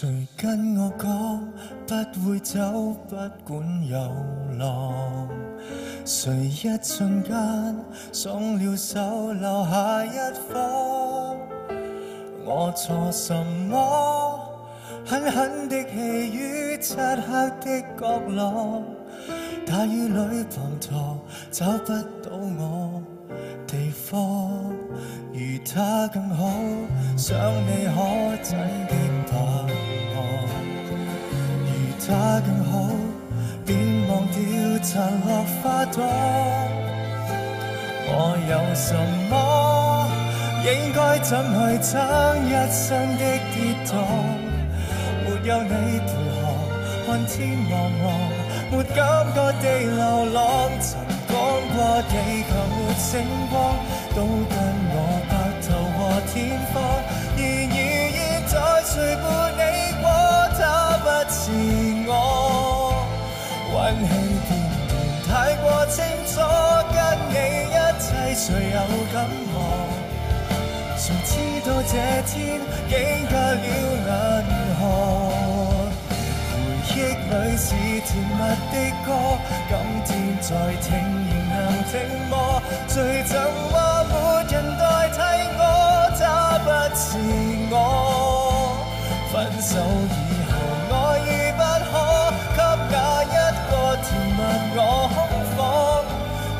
谁跟我讲不会走，不管有浪？谁一瞬间松了手，留下一方？我错什么？狠狠的气于漆黑的角落，大雨里滂沱，找不到我地方。他更好，想你可真的淡忘。如他更好，便忘掉残落花朵。我有什么？应该怎去撑一生的跌宕？没有你陪航，看天茫茫，没感觉地流浪。曾讲过地球没星光，都跟谁知道这天竟隔了银河？回忆里是甜蜜的歌，今天再听仍能听么？谁曾话没人代替我？他不是我。分手以后爱已不可，给那一个甜蜜我空房。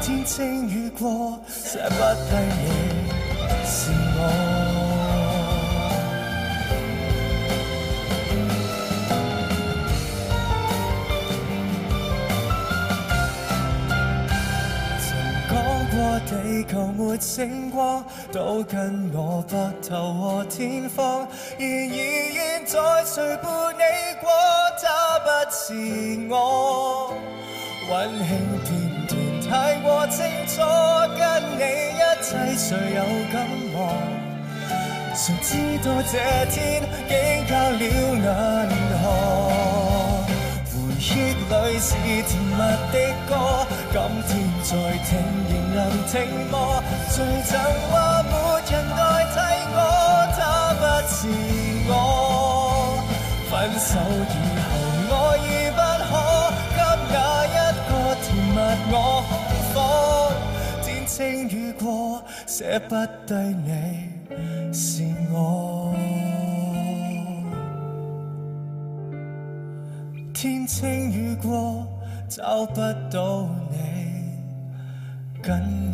天清雨过，舍不低你。我。曾讲过地球没星光，都跟我白头和天荒。然而现在谁伴你过？他不是我。温馨片段太过清楚，谁又敢忘？谁知道这天竟隔了银河？回忆里是甜蜜的歌，今天再听仍能听么？谁曾话没人代替我？他不是我。分手已舍，不低你是我。天青雨过，找不到你跟。